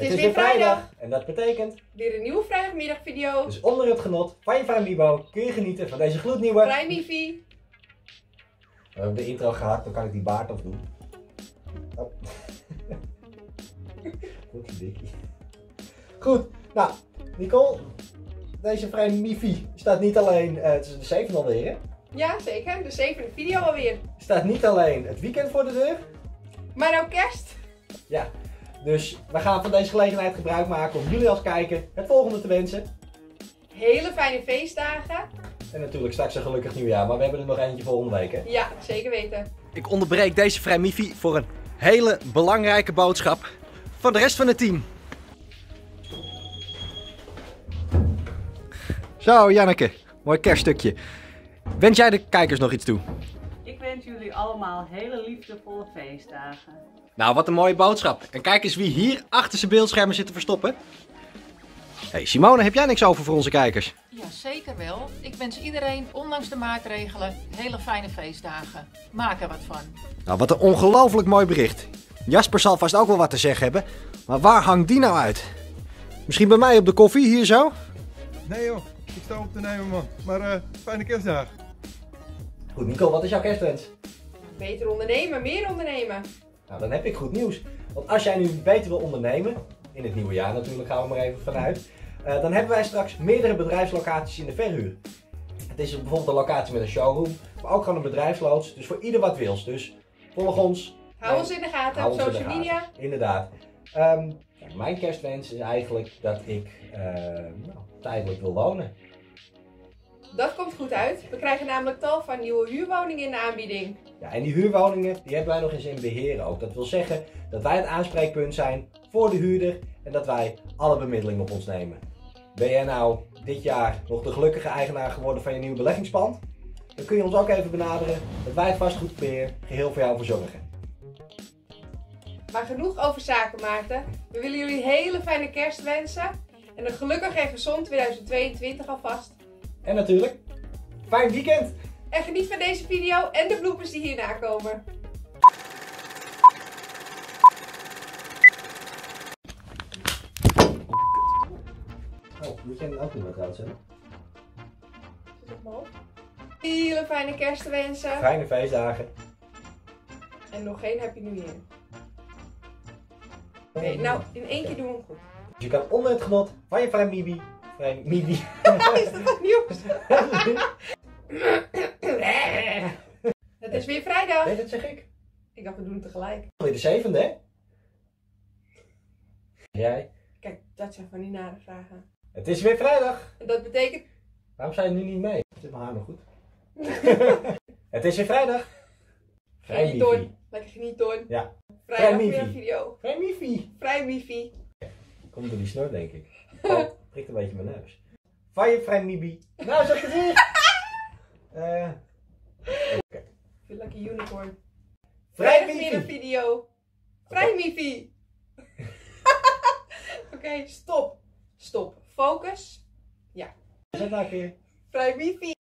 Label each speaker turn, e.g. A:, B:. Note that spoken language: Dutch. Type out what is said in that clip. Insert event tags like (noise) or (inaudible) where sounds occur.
A: is weer vrijdag.
B: En dat betekent,
A: Weer een nieuwe vrijdagmiddagvideo.
B: dus onder het genot van je Mibo kun je genieten van deze gloednieuwe...
A: Vrij Mifi.
B: We hebben de intro gehakt, dan kan ik die baard afdoen. Oh. (laughs) Goed, dikkie. Goed, nou, Nicole, deze vrij Mifi staat niet alleen, eh, het is de zevende alweer, hè?
A: Ja, zeker. De zevende video alweer.
B: Staat niet alleen het weekend voor de deur,
A: Maar ook kerst.
B: ja. Dus we gaan van deze gelegenheid gebruik maken om jullie als kijker het volgende te wensen.
A: Hele fijne feestdagen.
B: En natuurlijk straks een gelukkig nieuwjaar, maar we hebben er nog eentje volgende week, hè?
A: Ja, zeker weten.
B: Ik onderbreek deze Vrijmifi voor een hele belangrijke boodschap van de rest van het team. Zo, Janneke, mooi kerststukje. Wens jij de kijkers nog iets toe?
C: Ik wens jullie allemaal hele liefdevolle feestdagen.
B: Nou, wat een mooie boodschap. En kijk eens wie hier achter zijn beeldschermen zit te verstoppen. Hey Simone, heb jij niks over voor onze kijkers?
D: Ja, zeker wel. Ik wens iedereen, ondanks de maatregelen, hele fijne feestdagen. Maak er wat van.
B: Nou, wat een ongelooflijk mooi bericht. Jasper zal vast ook wel wat te zeggen hebben, maar waar hangt die nou uit? Misschien bij mij op de koffie, hier zo?
E: Nee joh, ik sta op te nemen man. Maar eh, fijne kerstdag.
B: Goed, Nicole, wat is jouw kerstwens?
A: Beter ondernemen, meer ondernemen.
B: Nou, dan heb ik goed nieuws. Want als jij nu beter wil ondernemen, in het nieuwe jaar natuurlijk gaan we maar even vanuit, eh, dan hebben wij straks meerdere bedrijfslocaties in de verhuur. Het is bijvoorbeeld een locatie met een showroom, maar ook gewoon een bedrijfsloods. Dus voor ieder wat wils. Dus volg ons.
A: Hou ons in de gaten op
B: in
A: social
B: gaten.
A: media.
B: Inderdaad. Ehm, mijn kerstwens is eigenlijk dat ik eh, nou, tijdelijk wil wonen.
A: Dat komt goed uit. We krijgen namelijk tal van nieuwe huurwoningen in de aanbieding.
B: Ja, en die huurwoningen, die hebben wij nog eens in beheer ook. Dat wil zeggen dat wij het aanspreekpunt zijn voor de huurder en dat wij alle bemiddeling op ons nemen. Ben jij nou dit jaar nog de gelukkige eigenaar geworden van je nieuwe beleggingspand? Dan kun je ons ook even benaderen dat wij het vastgoedbeheer geheel voor jou verzorgen.
A: Maar genoeg over zaken, Maarten. We willen jullie hele fijne kerst wensen. En een gelukkig en gezond 2022 alvast.
B: En natuurlijk, fijn weekend!
A: En geniet van deze video en de bloopers die hierna komen.
B: Oh, moet jij ook niet
A: mijn hoofd. Hele fijne kerst wensen.
B: Fijne feestdagen.
A: En nog geen Happy New Year. Oké, nou in één keer doen we hem goed.
B: Je kan onder het genot van je vrij Vrij Mibi, (laughs)
A: Is dat ook nieuws? Het is weer vrijdag.
B: nee dat zeg ik.
A: Ik dacht we doen het tegelijk.
B: Weer de zevende hè? Jij?
A: Kijk, dat zijn van die nare vragen.
B: Het is weer vrijdag.
A: En dat betekent...
B: Waarom zei je nu niet mee? Zit mijn haar nog goed? (laughs) het is weer vrijdag. Vrij
A: Geniet. Lekker geniet Toon.
B: Ja.
A: Vrijdag
B: Vrij
A: weer een video.
B: Vrij Mifi.
A: Vrij Mifi.
B: Komt door die snor denk ik. Prikt een beetje mijn neus. Vrij Mibi. Nou, zeg gezicht. Eh. Oké.
A: A unicorn.
B: Vrij
A: weer een video. Vrij Mifi. Oké, stop. Stop. Focus.
B: Zet nou een keer.
A: Vrij Mifi.